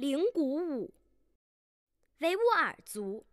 灵鼓舞，维吾尔族。